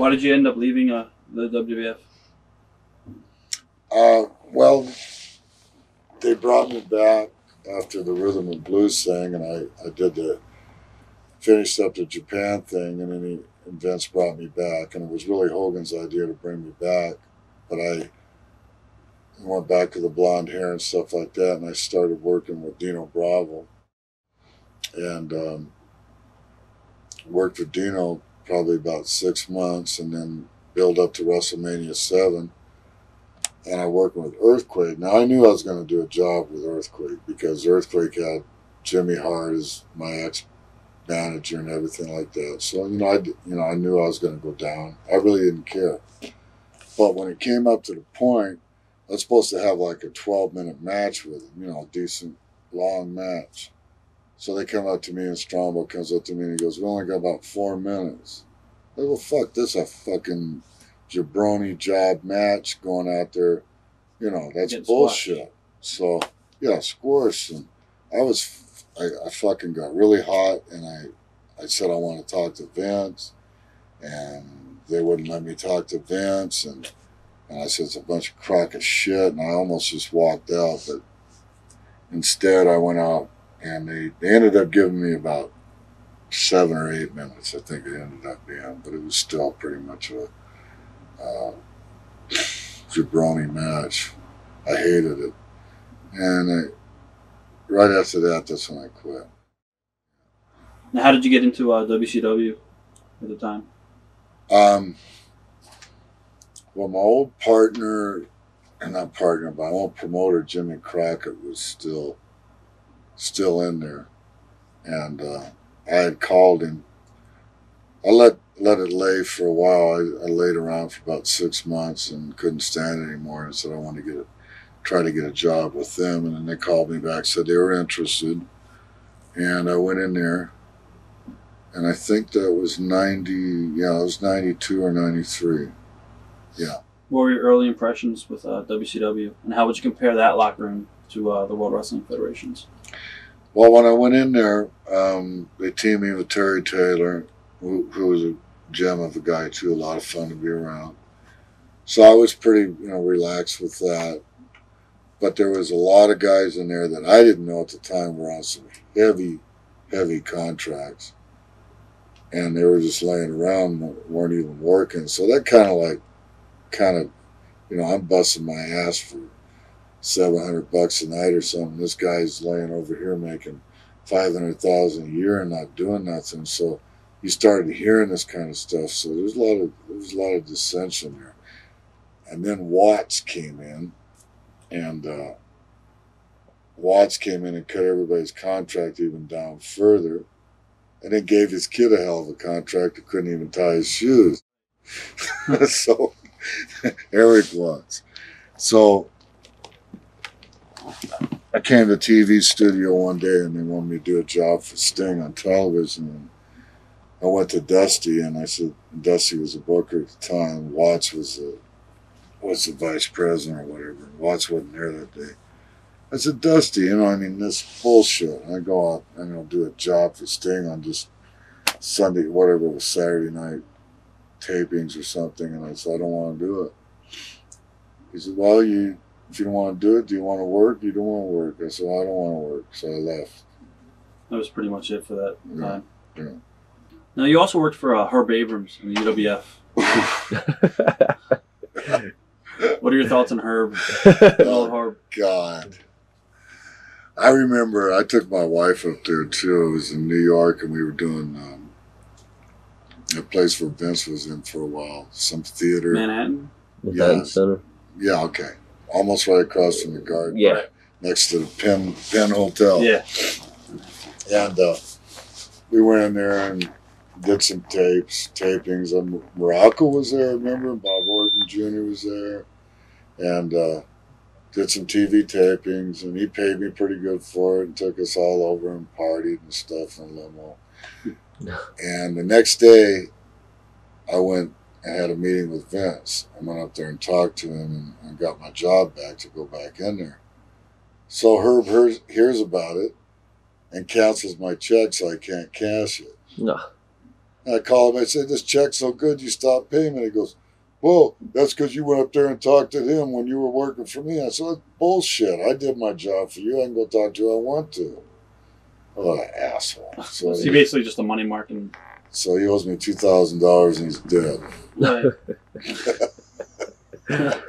Why did you end up leaving uh, the WWF? Uh, well, they brought me back after the rhythm and blues thing, and I, I did the finished up the Japan thing, and then he, and Vince brought me back, and it was really Hogan's idea to bring me back, but I went back to the blonde hair and stuff like that, and I started working with Dino Bravo, and um, worked with Dino probably about six months, and then build up to WrestleMania seven and I worked with Earthquake. Now I knew I was going to do a job with Earthquake because Earthquake had Jimmy Hart as my ex manager and everything like that. So you know, I you know I knew I was going to go down. I really didn't care. But when it came up to the point, I was supposed to have like a 12 minute match with him. You know, a decent long match. So they come up to me and Strongbow comes up to me and he goes, "We only got about four minutes." I go, "Fuck this! A fucking jabroni job match going out there. You know, that's Getting bullshit. So, yeah, squash. And I was, I, I fucking got really hot and I, I said I want to talk to Vince and they wouldn't let me talk to Vince. And, and I said, it's a bunch of crock of shit. And I almost just walked out. But instead, I went out and they, they ended up giving me about seven or eight minutes, I think it ended up being, but it was still pretty much a uh, jabroni match. I hated it. And I, right after that, that's when I quit. Now, how did you get into uh, WCW at the time? Um, well, my old partner, and not partner, but my old promoter, Jimmy Crockett, was still, still in there, and uh, I had called him. I let let it lay for a while. I, I laid around for about six months and couldn't stand it anymore, and said I want to get try to get a job with them. And then they called me back, said they were interested, and I went in there. And I think that was ninety. Yeah, it was ninety-two or ninety-three. Yeah. What were your early impressions with uh, WCW, and how would you compare that locker room to uh, the World Wrestling Federations? Well, when I went in there, um, they teamed me with Terry Taylor, who, who was a gem of a guy too, a lot of fun to be around. So I was pretty, you know, relaxed with that. But there was a lot of guys in there that I didn't know at the time were on some heavy, heavy contracts, and they were just laying around, weren't even working. So that kind of like, kind of, you know, I'm busting my ass for seven hundred bucks a night or something. This guy's laying over here making five hundred thousand a year and not doing nothing. So you started hearing this kind of stuff. So there's a lot of there's a lot of dissension there. And then Watts came in, and uh, Watts came in and cut everybody's contract even down further, and then gave his kid a hell of a contract that couldn't even tie his shoes. so Erik Watts. So I came to TV studio one day and they wanted me to do a job for Sting on television. And I went to Dusty and I said, Dusty was a booker at the time. Watts was the was the vice president or whatever. And Watts wasn't there that day. I said, Dusty, you know, I mean, this bullshit. I go out and I'll do a job for Sting on just Sunday, whatever it was, Saturday night tapings or something. And I said, I don't want to do it. He said, Well, you if you don't want to do it, do you want to work? You don't want to work. I said, well, I don't want to work. So I left. That was pretty much it for that Yeah, time. yeah. Now you also worked for uh, Herb Abrams in the UWF. What are your thoughts on Herb? Oh, Herb. God. I remember I took my wife up there too. It was in New York and we were doing um, a place where Vince was in for a while, some theater. Manhattan. Manhattan Yeah. Center. Yeah, okay. Almost right across from the garden. Yeah. Next to the Penn, Penn Hotel. Yeah. And uh, we went in there and did some tapes, tapings. And Morocco was there, remember? Bob Orton Jr. was there. And uh, did some TV tapings. And he paid me pretty good for it and took us all over and partied and stuff in limo. and the next day, I went and had a meeting with Vince. I went up there and talked to him and, and got my job back to go back in there. So Herb hears, hears about it and cancels my check so I can't cash it. No. And I called him. I said, "This check's so good, you stopped payment." He goes, "Well, that's because you went up there and talked to him when you were working for me." I said, "That's bullshit. I did my job for you. I can go talk to who I want to." What an asshole! So, So he he, basically just a money mark and so he owes me two thousand dollars and he's dead. right.